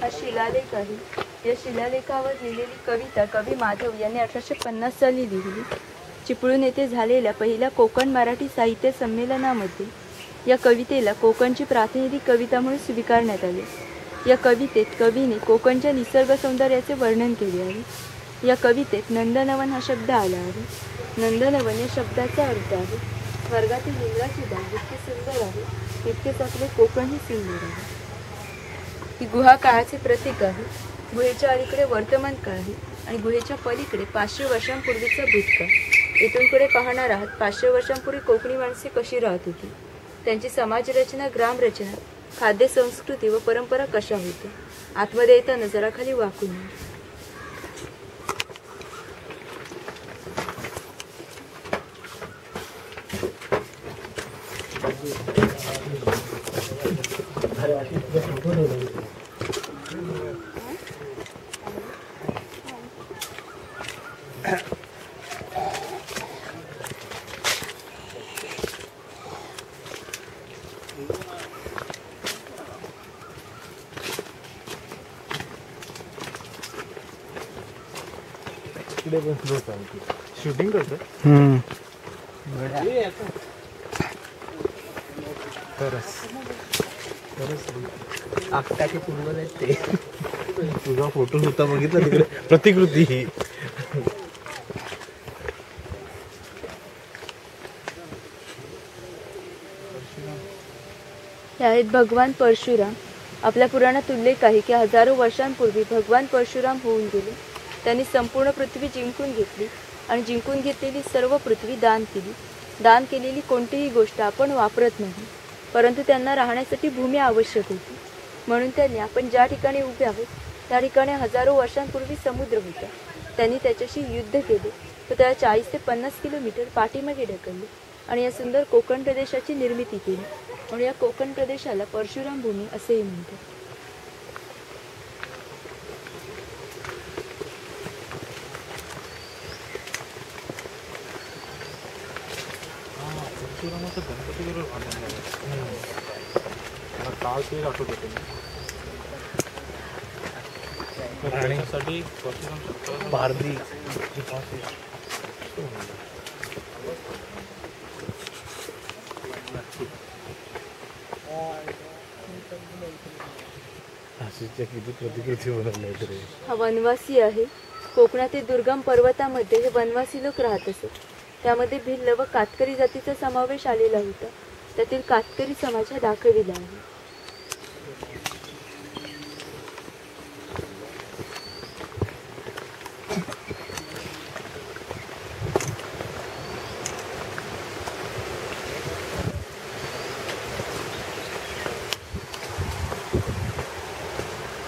हा शिलालेख आहे. या शिलालेखावर लिहिलेली कविता कवी माधव यांनी अठराशे पन्नास साली लिहिली. चिपळूण येथे झालेल्या पहिल्या कोकण मराठी साहित्य संमेलनामध्ये या कवितेला कोकणची प्रातिनिधिक कविता म्हणून स्वीकारण्यात आले. या कवितेत कवीने कोकणच्या निसर्ग सौंदर्याचे वर्णन केले आहे. या कवितेत नंदनवन हा शब्द आला आहे. नंदनवन या शब्दाचा अर्थ आहे. स्वर्गातील लिंगाची बाग इतके सुंदर आहे. तितकेच आपले कोकणही सुंदर आहे ही गुहा काळाचे प्रतीक आहे गुहेच्या अलीकडे वर्तमान काळ आहे आणि गुहेच्या पलीकडे पाचशे वर्षांपूर्वीचा भूतकाळ इथून पुढे पाहणार आहात पाचशे वर्षांपूर्वी कोकणी माणसे कशी राहत होती? त्यांची समाजरचना ग्रामरचना खाद्य संस्कृती व परंपरा कशा होत्या? आतमध्ये येताना जरा खाली वाकून या. तिकडे पण स्लो चालते शूटिंग करतोय खरंच आपटाचे पूर्वज आहेत ते. तुझा फोटो होता बघितला तिकडे. प्रतिकृती ही. हे आहेत भगवान परशुराम. आपल्या पुराणात उल्लेख आहे की हजारो वर्षांपूर्वी भगवान परशुराम होऊन गेले. त्यांनी संपूर्ण पृथ्वी जिंकून घेतली आणि जिंकून घेतलेली सर्व पृथ्वी दान केली. दान केलेली कोणतीही गोष्ट आपण वापरत नाही. परंतु त्यांना राहण्यासाठी भूमी आवश्यक होती. म्हणून त्यांनी आपण ज्या ठिकाणी उभे आहोत त्या ठिकाणी हजारो वर्षांपूर्वी समुद्र होता. त्यांनी त्याच्याशी युद्ध केले तर त्याला चाळीस ते पन्नास किलोमीटर पाठीमागे ढकलले आणि या सुंदर कोकण प्रदेशाची निर्मिती केली. म्हणून या कोकण प्रदेशाला परशुराम भूमी असेही म्हणतात. परशुरामाचं गणपती बरोबर ते आठवत होते आणि भारती किती प्रतिकृती हा वनवासी आहे. कोकणातील दुर्गम पर्वतामध्ये हे वनवासी लोक राहत असत. त्यामध्ये भिल्ल व कातकरी जातीचा समावेश आलेला होता. त्यातील कातकरी समाज हा दाखविला आहे.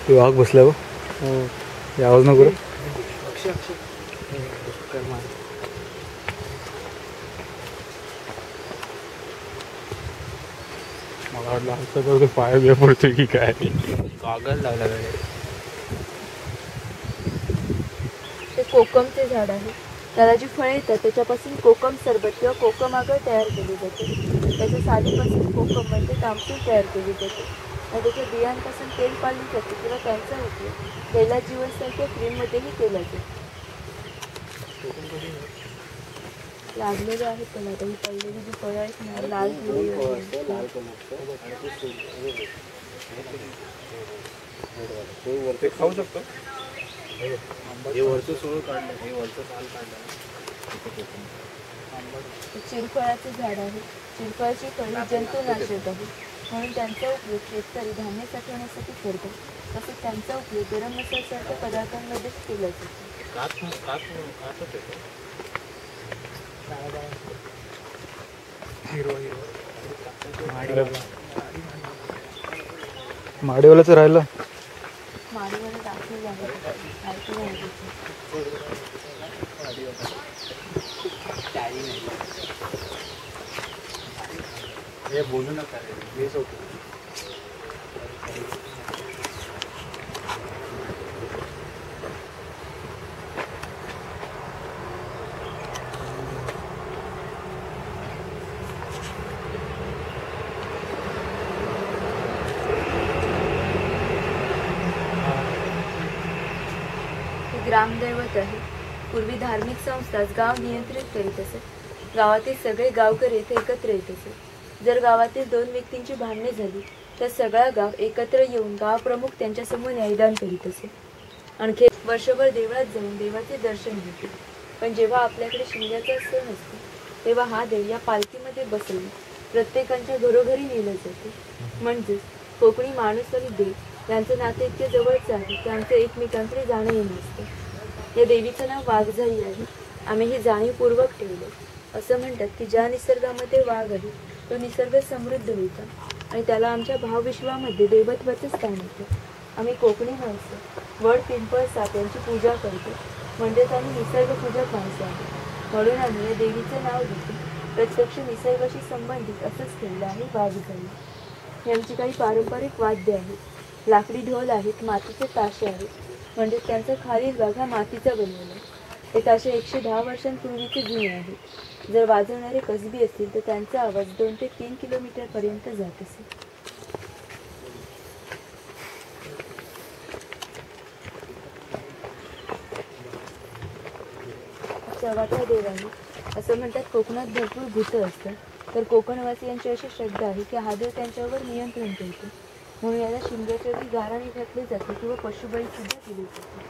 ते वाघ बसला बघ. आवाज नको रे. मला वाटलं तर पाय बिया पडतोय की काय. कागद लावला वेळे ते कोकमचे झाड आहे. त्याला जी फळे येतात त्याच्यापासून कोकम सरबत किंवा कोकम आगळ तयार केली जाते. त्याच्या सालीपासून कोकम म्हणजे तामसून तयार केली जाते. त्याच्या बियांपासून तेल पाळली जाते किंवा त्यांचा उपयोग तेला जीवनसारख्या क्रीममध्येही केला जातो. लागलेले आहेत पण आता ही पडलेली जी फळं आहेत ना लाल. ते खाऊ शकतो. हे वरचं सोळ काढलं हे वरचं साल काढलं. हे चिरफळाचे झाड आहे. चिरफळाची फळे जंतुनाशक आहे. म्हणून त्यांचा उपयोग शेतकरी धान्य साठवण्यासाठी करतात तसेच त्यांचा उपयोग गरम मसाल्यासारख्या पदार्थांमध्ये केला जातो. माडेवाल्याचं राहिलं? माडीवर दाखवलं आहे. हे बोलू नका ग्रामदैवत आहे. पूर्वी धार्मिक संस्थाच गाव नियंत्रित करीत असत गावातील सगळे गावकर येथे एकत्र येत असत जर गावातील दोन व्यक्तींची भांडणे झाली तर सगळा गाव एकत्र येऊन गावप्रमुख त्यांच्यासमोर न्यायदान करीत असे. आणखी वर्षभर देवळात जाऊन देवाचे दर्शन घेते. पण जेव्हा आपल्याकडे शिमग्याचा सण असतो तेव्हा हा देव या पालखीमध्ये बसवून प्रत्येकांच्या घरोघरी नेलं जाते. म्हणजेच कोकणी माणूस आणि देव यांचं नाते इतके जवळचं आहे की आमचं एकमेकांकडे जाणं येणं असतं. या देवीचं नाव वाघझाई आहे. आम्ही हे जाणीवपूर्वक ठेवलं. असं म्हणतात की ज्या निसर्गामध्ये वाघ आहे तो निसर्ग समृद्ध होता आणि त्याला आमच्या भावविश्वामध्ये देवत्वाचं स्थान होतं. आम्ही कोकणी माणसं वड पिंपळ साप यांची पूजा करतो. म्हणजेच आम्ही निसर्गपूजक माणसं आहोत. म्हणून आम्ही या देवीचं नाव घेतो. प्रत्यक्ष निसर्गाशी संबंधित असंच केलेलं आहे वाघजाई यांची काही पारंपरिक वाद्य आहेत लाकडी ढोल आहेत मातीचे ताशे आहेत. म्हणजे त्यांचा खालील भाग हा मातीचा बनवला आहे. ते ताशे एकशे दहा वर्षांपूर्वीचे जुने आहेत. जर वाजवणारे कसबी असतील तर त्यांचा आवाज दोन ते तीन किलोमीटरपर्यंत जात असेल चव्हाचा देव आहे असं म्हणतात कोकणात भरपूर भूतं असतात. तर कोकणवासियांची अशी श्रद्धा आहे की हा देव त्यांच्यावर नियंत्रण ठेवतो. म्हणून याला शिमग्याच्या गाराने घातले जाते किंवा पशुबळी सुद्धा दिली जाते.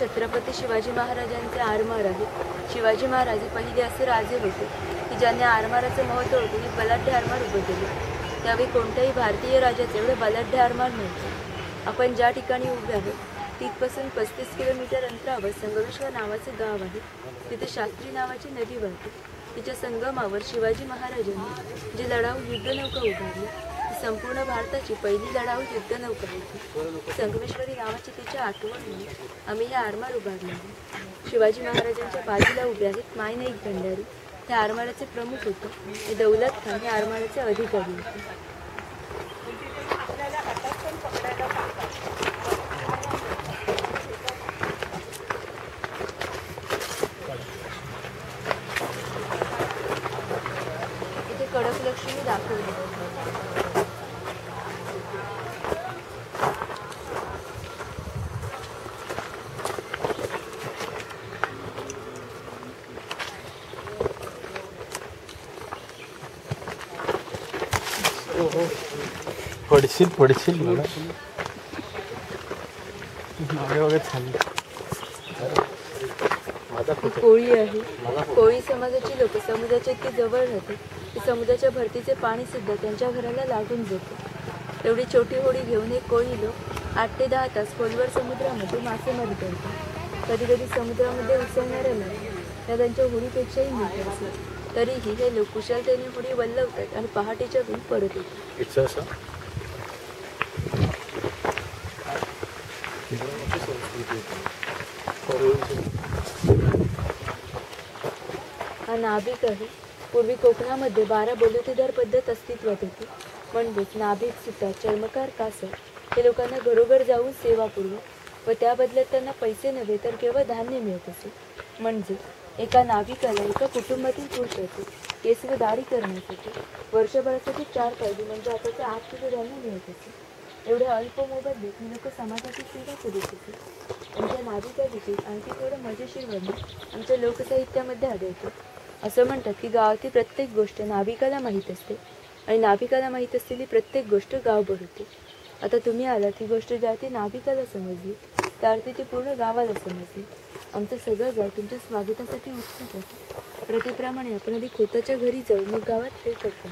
छत्रपती शिवाजी महाराजांचे आरमार आहे. शिवाजी महाराज हे पहिले असे राजे होते की ज्यांनी आरमाराचं महत्त्व होते की बलाढ्य आरमार उभं केले. त्यावेळी कोणत्याही भारतीय राजाचे एवढे बलाढ्य आरमार नव्हते. आपण ज्या ठिकाणी उभे आहोत तिथपासून पस्तीस किलोमीटर अंतरावर संगमेश्वर नावाचे गाव आहे. तिथे शास्त्री नावाची नदी वाहते. तिच्या संगमावर शिवाजी महाराजांनी जे लढाऊ युद्धनौका उभारली संपूर्ण भारताची पहिली लढाऊ युद्धनौका होती संगमेश्वरी नावाची तिच्या आठवणीने आम्ही या आरमार उभारले. शिवाजी महाराजांच्या बाजूला उभे आहेत मायनाईक भंडारी. हे आरमाराचे प्रमुख होते. हे दौलत खान हे आरमाराचे अधिकारी होते इथे कडक लक्ष्मी दाखवली पडशील पडशील मला मागे वगैरे खाली माझा ही कोळी आहे. कोळी समाजाची लोक समुद्राच्या इतकी जवळ राहते. की समुद्राच्या भरतीचे पाणी सुद्धा त्यांच्या घराला लागून जाते. एवढी छोटी होडी घेऊन हे कोळी लोक आठ ते दहा तास खोलवर समुद्रामध्ये मासेमारी करतात कधी कधी समुद्रामध्ये उसळणाऱ्या लाटा या त्यांच्या होडीपेक्षाही मोठ्या असतात. तरीही हे लोक कुशलतेने होडी वल्लवतात आणि पहाटेच्या वेळी परत येतात. नाभिक आहे. पूर्वी कोकणामध्ये बारा बलुतेदार पद्धत अस्तित्वात होती. म्हणजेच नाभिक सुता चर्मकार कासर हे लोकांना घरोघर जाऊन सेवा पुरवत व त्या बदल्यात त्यांना पैसे नव्हे तर केवळ धान्य मिळत असे. म्हणजे एका नाविकाला एका कुटुंबातील पुरुषाचे केस व दाढी करण्यासाठी वर्षभरासाठी चार पाहिजे म्हणजे आताचे आठ किलो धान्य मिळत असे. एवढ्या अल्प मोबदल्यात ही लोक समाजाची सेवा करू होते आमच्या नाविकाविषयी आणखी थोडं मजेशीर वर्णन आमच्या लोकसाहित्यामध्ये आढळतं. असं म्हणतात की गावातील प्रत्येक गोष्ट नाविकाला माहीत असते. आणि नाविकाला माहीत असलेली प्रत्येक गोष्ट गावभर होते. आता तुम्ही आलात ही गोष्ट ज्या ती नाविकाला समजली त्या अर्थी ती पूर्ण गावाला समजली. आमचं सगळं गाव तुमच्या स्वागतासाठी उत्सुक होतं प्रतीप्रमाणे आपण आधी खोताच्या घरी जाऊ मग गावात फेर करतो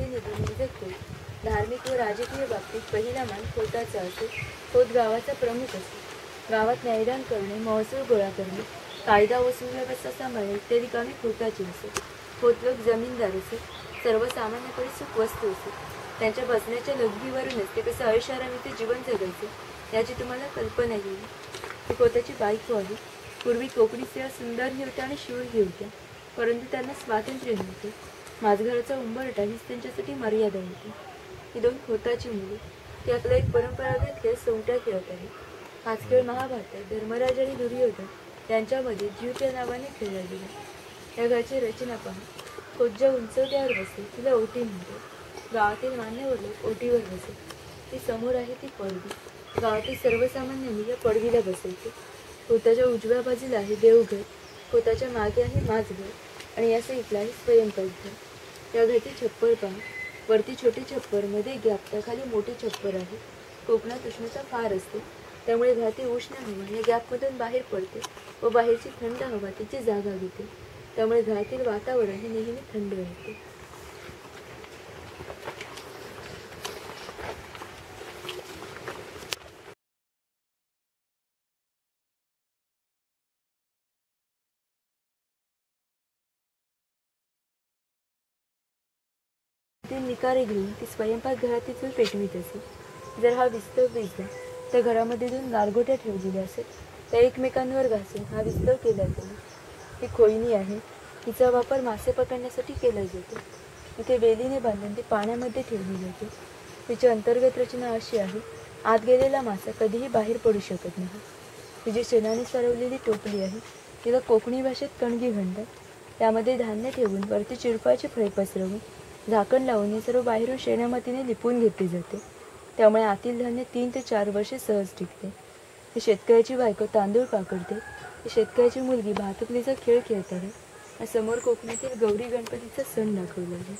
गावातील ते प्रतिनिधी धार्मिक व राजकीय बाबतीत पहिला मान खोताचा असतो खोत गावाचा प्रमुख असतो गावात न्यायदान करणे महसूल गोळा करणे कायदा व सुव्यवस्था सांभाळणे इत्यादी कामे खोताची असे. खोत लोक जमीनदार असे सर्वसामान्याकडे सुख वस्तू असे. त्यांच्या बसण्याच्या लघवीवरूनच ते कसं ऐशाराम जीवन जगायचे याची तुम्हाला कल्पना येईल ती खोताची बायको आहे. पूर्वी कोकणी स्त्रिया सुंदरही होत्या आणि शूरही होत्या परंतु त्यांना स्वातंत्र्य नव्हते. माझघराचा उंबरठा हीच त्यांच्यासाठी मर्यादा होती. ही दोन खोताची मुले. ती आपला एक परंपरागत खेळ सोंगट्या खेळत आहे. हाच खेळ महाभारतात धर्मराज आणि दुर्योधन यांच्यामध्ये जीवच्या या नावाने खेळला गेला. या घराची रचना पहा खोत ज्या उंचवट्यावर बसते तिला ओटी म्हणते. गावातील मान्यवर लोक ओटीवर बसेल. ती समोर आहे ती पडवी. गावातील सर्वसामान्यांनी या पडवीला बसवते. खोताच्या उजव्या बाजूला आहे देवघर. खोताच्या मागे आहे माझघर. आणि या साईडला आहे स्वयंपाकघर. या घरची छप्पर पहा. वरती छोटी छप्परमध्ये गॅप खाली मोठी छप्पर आहे. कोकणात उष्णता फार असते. त्यामुळे घाती उष्ण हवा या गॅपमधून बाहेर पडते व बाहेरची थंड हवा तिची जागा घेते. त्यामुळे घरातील वातावरण हे नेहमी थंड राहते. ती निकारे घेऊन ती स्वयंपाकघरातील चूल पेटवीत असे. जर हा विस्तव भिजला तर घरामध्ये दोन गारगोट्या ठेवलेल्या असेल. त्या एकमेकांवर घासून हा विस्तव केला जातो ही खोयणी आहे हिचा वापर मासे पकडण्यासाठी केला जातो इथे वेलीने बांधून ती पाण्यामध्ये ठेवली जाते. तिची अंतर्गत रचना अशी आहे आत गेलेला मासा कधीही बाहेर पडू शकत नाही. तिची शेणाने सरवलेली टोपली आहे तिला कोकणी भाषेत कणगी म्हणतात त्यामध्ये धान्य ठेवून वरती चिरफळाची फळे पसरवून झाकण लावून हे सर्व बाहेरून शेणामातीने लिपून घेतली जाते. त्यामुळे आतील धान्य तीन ते चार वर्षे सहज टिकते. शेतकऱ्याची बायको तांदूळ पाकडते. शेतकऱ्याची मुलगी भातुकलीचा खेळ खेळत आहे आणि समोर कोकणातील गौरी गणपतीचा सण दाखवला आहे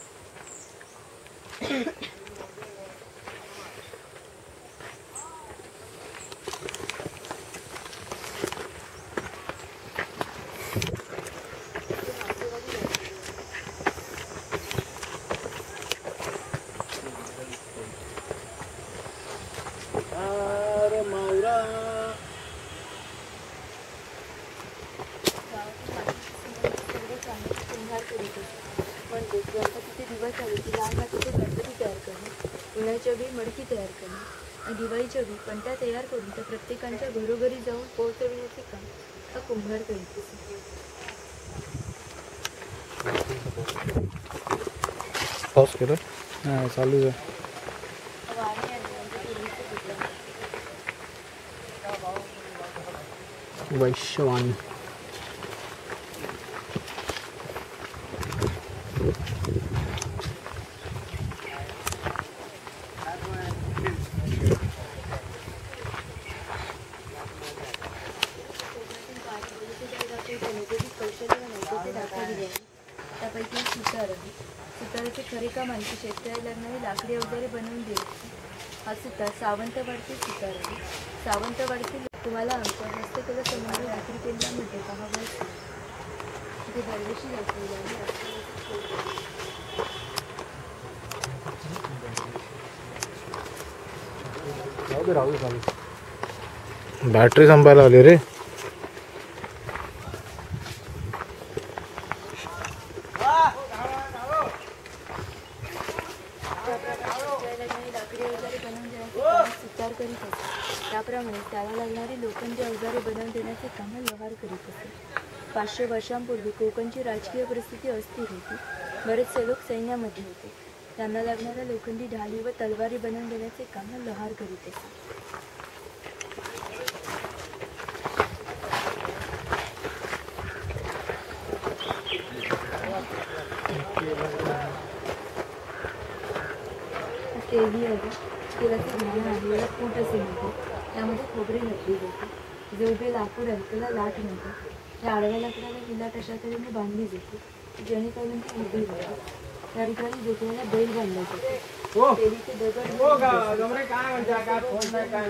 अरे मावरा कुंभार करीत असतो म्हणजेच गणपतीचे दिवस आले की लहान मातीचे गणपती तयार करणे उन्हाच्या वेळी मडकी तयार करणे आणि दिवाळीच्या वेळी पंटा तयार करून त्या प्रत्येकांच्या घरोघरी जाऊन पोहोचविण्याचे काम हा कुंभार करीत असतो. पॉज केलं? हां चालू आहे. वैश्यवाणी कोकणातील पारंपरिक जे दाखवते नैसर्गिक कौशल्य व नैसर्गिक दाखवलेले आहे त्यापैकी एक सुतार आहे सुताराचे खरे काम आणखी शेतकरी लागणारी लाकडी अवजारे बनवून देत आता सुतार सावंतवाडचे सुतार आहे सावंतवाडचे तुम्हाला आमच्या हस्तकला समोर विक्री केंद्रामध्ये म्हणजे पाहावं असेल इथे दरवर्षी दाखवले आहे. बॅटरी संपायला आली रे लागणारी लाकडी अवजारे बनवून देण्याचे काम सुतार करीत असे त्याप्रमाणे त्याला लागणारी लोखंडी अवजारे बनवून देण्याचे काम व्यवहार करीत असे पाचशे वर्षांपूर्वी कोकणची राजकीय परिस्थिती अस्थिर होती. बरेचसे लोक सैन्यामध्ये होते. त्यांना लागणाऱ्या लोखंडी ढाली व तलवारी बनवून देण्याचे काम लहार लोहार करीत असे तेही आहे तेलाचे घाण आहे याला कूट असे म्हणतात त्यामध्ये खोबरे घातली जाते. जे उभे लाकूड आहे त्याला लाट म्हणतात. या आडव्या लाकडाला विलाट अशा तऱ्हेने बांधली जाते जेणेकरून ती उभी राहते त्या ठिकाणी जोखण्याला बैल बांधला जातो. दगड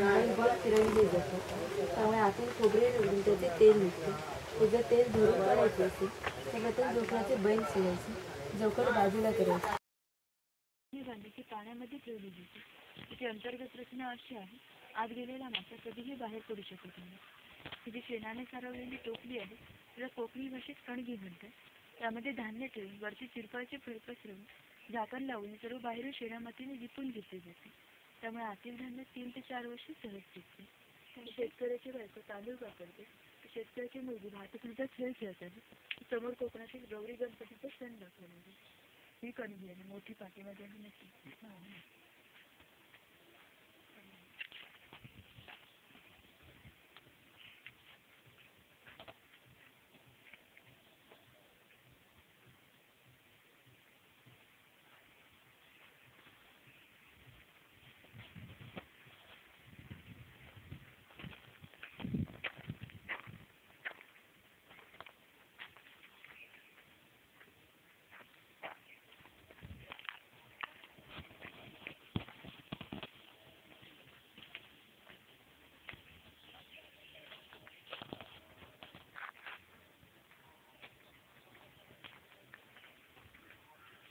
बैल बळ फिरवले जातात त्यामुळे आतील खोबरे रगडून त्याचे तेल निघते. ते जर तेल भरून काढायचे असेल तर प्रथम जोखण्याचे बैल सोडायचे. जोकड बाजूला करायचे. ही पाण्यामध्ये ठेवली जाते. तिची अंतर्गत रचना अशी आहे. आत गेलेला मासा कधीही बाहेर पडू शकत नाही. तिची शेणाने सारवलेली टोपली आहे. तिला कोकणी भाषेत कणगी म्हणतात. त्यामध्ये धान्य ठेवून वरती चिरपाळचे फळ पसरवून झाकण लावून सर्व बाहेरून शेणामातीने लिपून घेतले जाते. त्यामुळे आतील धान्य तीन ते चार वर्ष सहज टिकते. आणि शेतकऱ्याची बायको तांदूळ वापरते. शेतकऱ्याची मुलगी भातुकलीचा खेळ खेळत आहे समोर कोकणातील गौरी गणपतीचा सण दाखवला आहे ही कणगी आहे. मोठी पाठीमध्ये नक्की.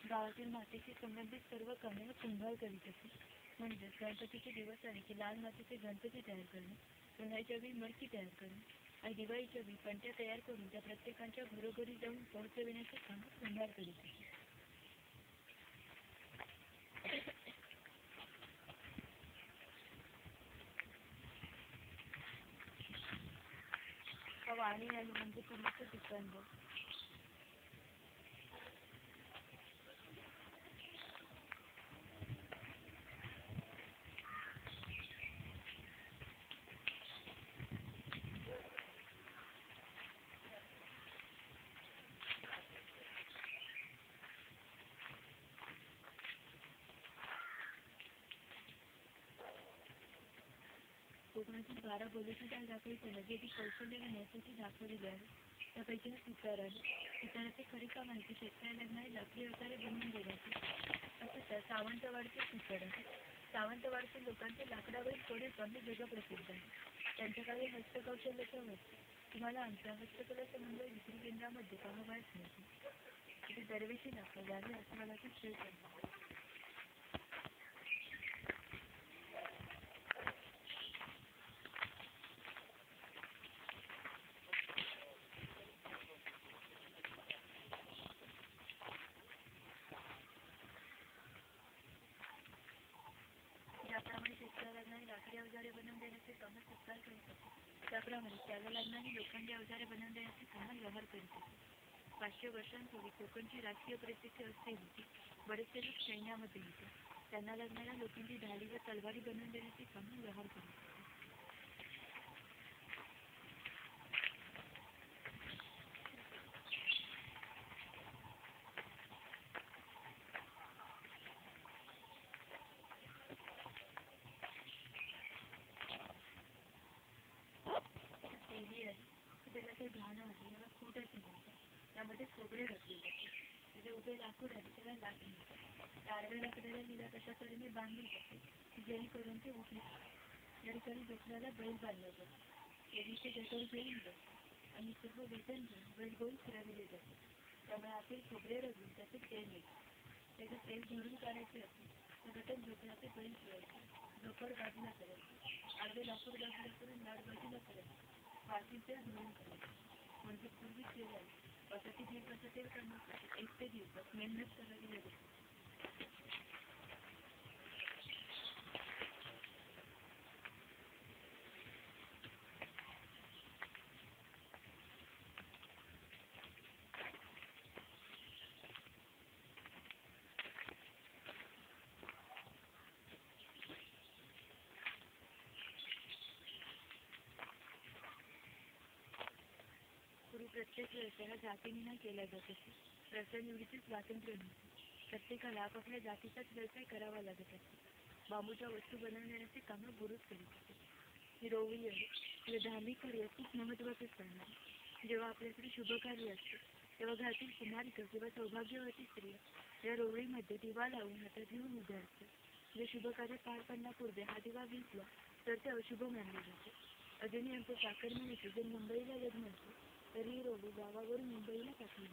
गावातील मातीशी संबंधित सर्व कामे कुंभार करीत असे. म्हणजेच गणपतीचे दिवस आले की लाल मातीचे गणपती तयार करणे उन्हाळ्याच्या वेळी मडकी तयार करणे आणि दिवाळीच्या वेळी पंट्या तयार करून त्या प्रत्येकाच्या घरोघरी जाऊन पोहोचविण्याचे काम कुंभार करीत असे. वाणी आली म्हणजे तुमचं बघ. कोकणातील बारा बोलीची दाखवली त्याला जे ती कौशल्याने नेसाची दाखवलेली आहे त्यापैकी सुतार आहे सुताराचे खरे काम आहे की शेतकऱ्याला लागणारे लाकडी वगैरे बनवून देण्याचे. तसंच तर सावंतवाडचे सुतार आहे सावंतवाडचे लोकांचे लाकडावरील थोडे कमी जग प्रसिद्ध आहे. त्यांच्याकडे हस्तकौशल्य होत. तुम्हाला आमच्या हस्तकला संबंध विक्री केंद्रामध्ये कामाबाहेर मिळते. तिथे दरवेशी दाखवले जावे असं मला श्रेय करतात ज्याप्रमाणे शेतकऱ्याला लागणारी लाकडी अवजारे बनवून देण्याचे कामं सरकार करीत असते त्याला लागणारी लोखंडी अवजारे बनवून देण्याचे काम व्यवहार करीत. पाचशे वर्षांपूर्वी कोकणची राजकीय परिस्थिती असे होती बरेचसे लोक सैन्यामध्ये होते. त्यांना लागणाऱ्या लोखंडी ढाली व तलवारी बनवून देण्याचे काम व्यवहार करीत असते तेली आहे तर त्याला ते घाणं आहे त्याला खोटच म्हणतात त्यामध्ये खोबरे घातले जाते त्याचे उभे लाकूड आहे त्याला लाकूड म्हणतात तारवे लाकडाला लिला कशा तऱ्हेने बांधून जाते की ते उठले या ठिकाणी डोक्याला बैल बांधला जातो तेलीचे डोक्यावर बैल बसतो आणि सर्व वेतन घेऊन बैल गोल फिरविले जाते त्यामुळे आतील खोबरे रगून त्याचे तेल निघते त्याचे तेल धरून काढायचे असेल तर घटक झोपण्याचे बैल फिरायचे झोपड बाजूला करायचे अर्धे लाकूड बाजूला करून लाड बाजूला करायचे वाटीचे धरून करायचे म्हणजे पूर्वी तेल आहे वसती दीड वर्ष तेल करण्यासाठी एक ते दिवसात मेहनत करावी लागते पूर्वी प्रत्येक व्यवसायाला जातीने नाही केला जात. असे व्यवसाय निवडीचे स्वातंत्र्य नव्हते प्रत्येकाला आपापल्या जातीचाच व्यवसाय करावा लागत असे बांबूच्या वस्तू बनवण्याचे कामं बुरुज करीत होते ही रोवळी आहे धार्मिक कार्य खूप महत्त्वाचे स्थान आहे जेव्हा आपल्याकडे शुभ कार्य असते तेव्हा घरातील कुमारिका किंवा सौभाग्यवती स्त्रिया या रोवळीमध्ये दिवा लावून हातात घेऊन उभ्या असते जे शुभ कार्य पार पडण्यापूर्वी हा दिवा विसला तर ते अशुभ मानले जाते. अजूनही आमच्या म्हणजे जे मुंबईला लग्न असते तरीही गावावरून मुंबईला टाकली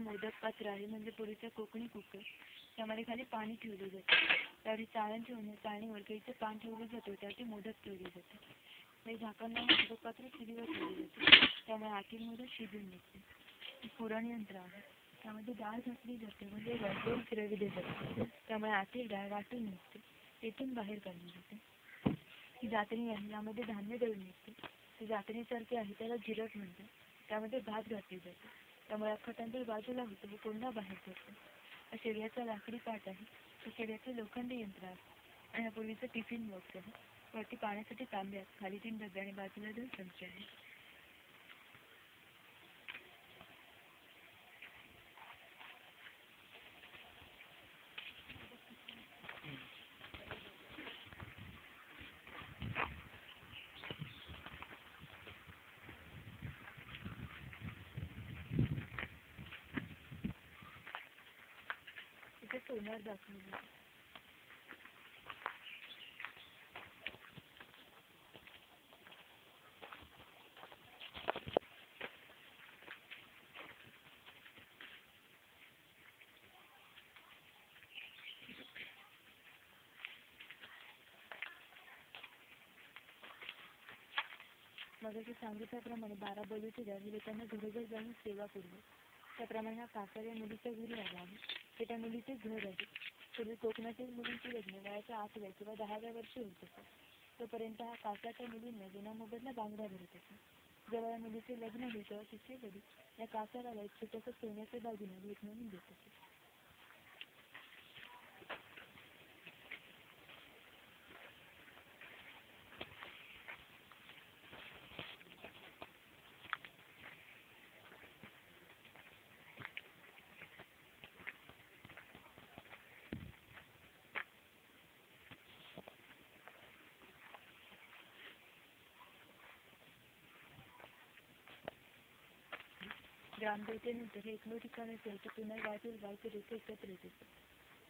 मोदक पात्र आहे म्हणजे पूर्वीचा कोकणी कुकर. त्यामध्ये खाली पाणी ठेवलं जातं. त्यावेळी चाळण ठेवून चाळणीवर केळीचं पान ठेवलं जातं त्यावरती मोदक ठेवले जाते ते झाकण मोदक पात्र चुलीवर ठेवले जाते. त्यामुळे आतील मोदक शिजून निघते. पुरण यंत्र आहे. त्यामध्ये डाळ घातली जाते म्हणजे वाटून फिरविली जाते. त्यामुळे आतील डाळ वाटून निघते. तेथून बाहेर काढली जाते. ही जातणी आहे यामध्ये धान्य दळून निघते. ती जातणीसारखी आहे त्याला जिरट म्हणतात. त्यामध्ये भात घातली जाते. त्यामुळे अख्खा तांदूळ बाजूला होतो व पुन्हा बाहेर पडतो. हा शेड्याचा लाकडी पाट आहे. तो शेड्याचं लोखंडी यंत्र आहे. आणि हा पूर्वीचं टिफिन बॉक्स आहे. वरती पाण्यासाठी तांब्यात आहेत. खाली तीन डबे आणि बाजूला दोन चमचे आहेत इथे सोनार दाखवलं आहे. मगाशी सांगितल्याप्रमाणे बारा बलूचे द्यावे त्यांना घरोघर जाऊन सेवा पूर्व त्याप्रमाणे हा काका मुलीच्या घरी आला आहे हे त्या मुलीचे घर आहे. पूर्वी कोकणातील मुलींची लग्न वयाच्या आठव्या किंवा दहाव्या वर्षी होत असत तोपर्यंत हा काकाच्या मुलींना विना मोबदला बांगड्या भरत असे जेव्हा या मुलीचे लग्न होईल तेव्हा तिचे वडील या काकाला एक छोटंसं सोन्याचे दागिने भेट म्हणून देत असे एकमेव ठिकाण लोक एकत्र येत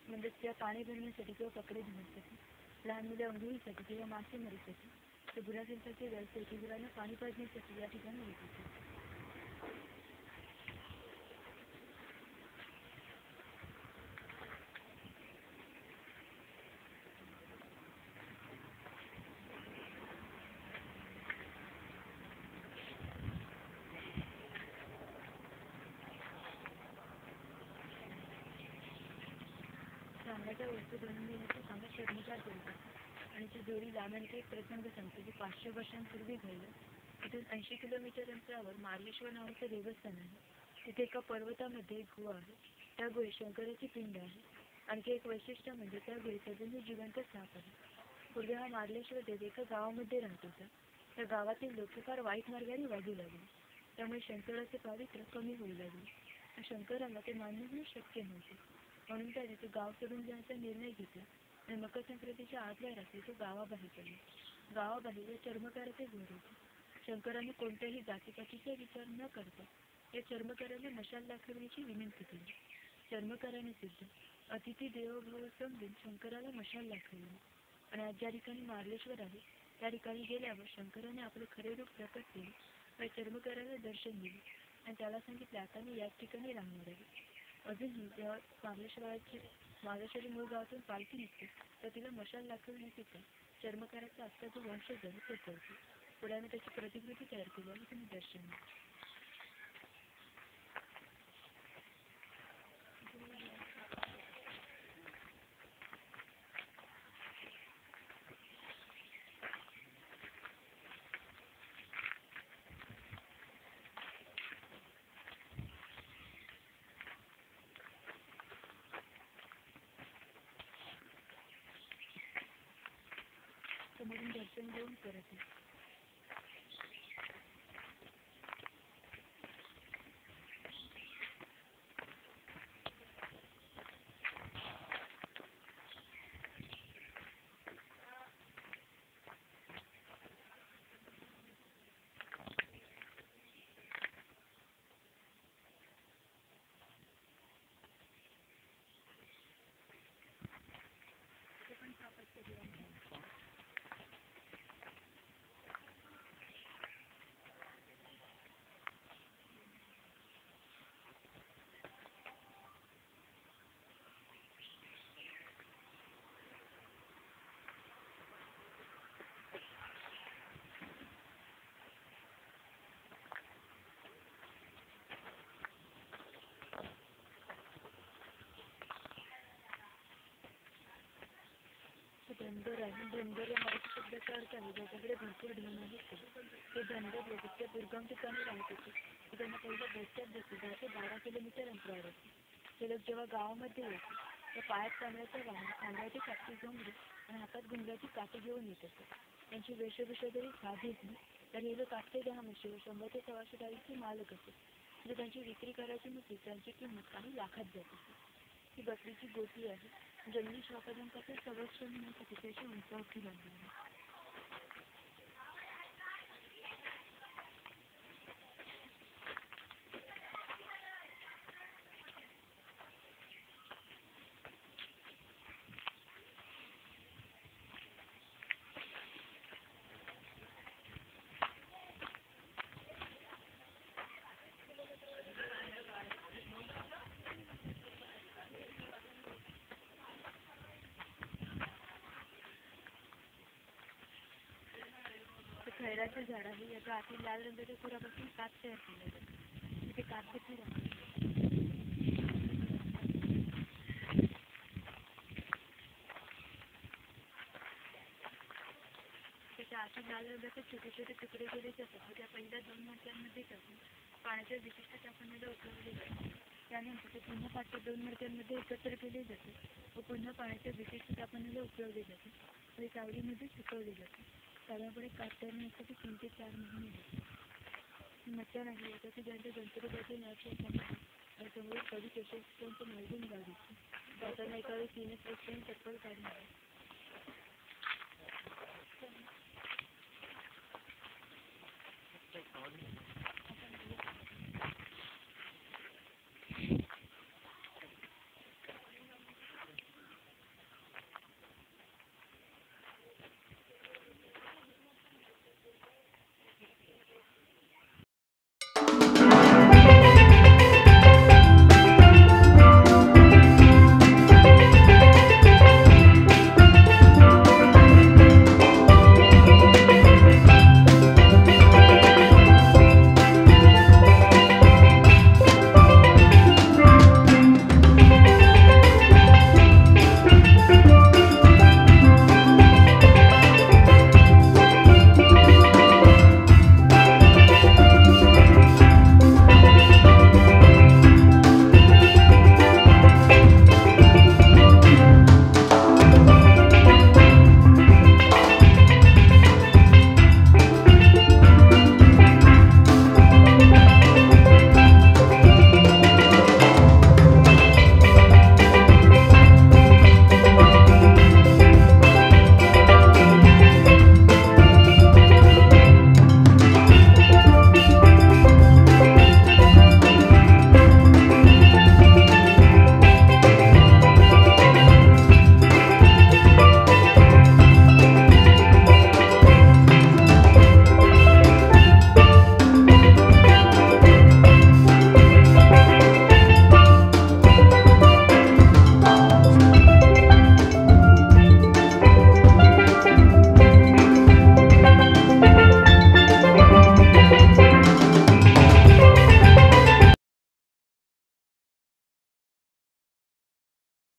म्हणजेच त्या पाणी भरण्यासाठी किंवा कपडे धुण्यासाठी लहान मुले अंघोळीसाठी किंवा मासेमारीसाठी तर गुरांना पाणी पाजण्यासाठी या ठिकाणी चांगल्याच्या वस्तू बनवून सांगत काम करतात आणि त्या जोडी लांब्यांचा एक प्रसंग सांगतो जे पाचशे वर्षांपूर्वी घडलं. तिथून ऐंशी किलोमीटर अंतरावर मार्लेश्वर नावाचं देवस्थान आहे. तिथे एका पर्वतामध्ये एक गुहा आहे. त्या गुहे शंकराची पिंड आहे. आणखी एक वैशिष्ट्य म्हणजे त्या गुहेत अजूनही जिवंत साप आहे. पूर्वी हा मार्लेश्वर देव एका गावामध्ये राहत होता. त्या गावातील लोक फार वाईट मार्गाने वागू लागले. त्यामुळे शंकराचे पावित्र्य कमी होऊ लागले. शंकराला ते मान्य होणे शक्य नव्हते. म्हणून त्याने तो गाव सोडून जाण्याचा निर्णय घेतला. आणि मकर संक्रांतीच्या आदल्या रात्री तो गावाबाहेर पडला. गावाबाहेर या चर्मकाराचे घर होते. शंकराने कोणत्याही जातीपातीचा विचार न करता या चर्मकाराला मशाल दाखवण्याची विनंती केली. चर्मकाराने सुद्धा अतिथी देवभाव समजून शंकराला मशाल दाखवली. आणि आज ज्या ठिकाणी मार्लेश्वर आहे त्या ठिकाणी गेल्यावर शंकराने आपले खरे रूप प्रकट केले. व चर्मकाराला दर्शन दिले. आणि त्याला सांगितले आता मी याच ठिकाणी राहणार आहे. अजूनही जेव्हा मार्लेश्वराची मार्लेश्वरी मूळ गावातून पालखी निघते. तर तिला मशाल दाखवण्याकरिता चर्मकाराचा आजचा वंशज आहे करतो पुढे त्याची प्रतिकृती तयार केली आणि तिने दर्शन दर्शन धनगर आहे. धनगर या मराठी शब्दाचा अर्थ आहे. ज्याच्याकडे भरपूर धन आहे. ते. धनगर जगतच्या दुर्गम ठिकाणी राहत होते. त्यांना पहिलं बसत्यात बसते दहा ते बारा किलोमीटर अंतरावर होते. ते लोक जेव्हा गावामध्ये येते तर पायात तांदळाचं वाहन तांदळाची काठी जमली आणि हातात गुंगराची काठी घेऊन येत असत. त्यांची वेशभूषा जरी साधी असली तर हे लोक आठ ते दहा म्हशी शंभर ते सव्वाशे गाईचे मालक असत. जर त्यांची विक्री करायची नसली त्यांची किंमत काही लाखात जात असते. ही बकरीची गोटी आहे. जंगली श्वापदांपासून संरक्षण होण्यासाठी त्याची उंचावरती बांधली आहे ते खैराचे झाड आहे याच्या आतील लाल रंगाच्या खुरापासून कात तयार केले जाते तिथे कात त्याच्या आतील लाल रंगाचे छोटे छोटे तुकडे केले जातात. व त्या पहिल्या दोन मडक्यांमध्ये टाकून पाण्याच्या विशिष्ट तापमानाला उकळवले जाते. त्यानंतर ते पुन्हा पाचच्या दोन मडक्यांमध्ये एकत्र केले जाते. व पुन्हा पाण्याच्या विशिष्ट तापमानाला उकळवले जाते. व सावलीमध्ये सुकवले जाते. साधारणपणे कात तयार तीन ते चार महिने लागतात मच्छर आहे. याच्यासाठी ज्यांच्या गणपतीबाजी नाच आणि समोर कधी मार्गून गाडी. जाताना एका वेळी तीनच रस्त्याने चप्पल काढून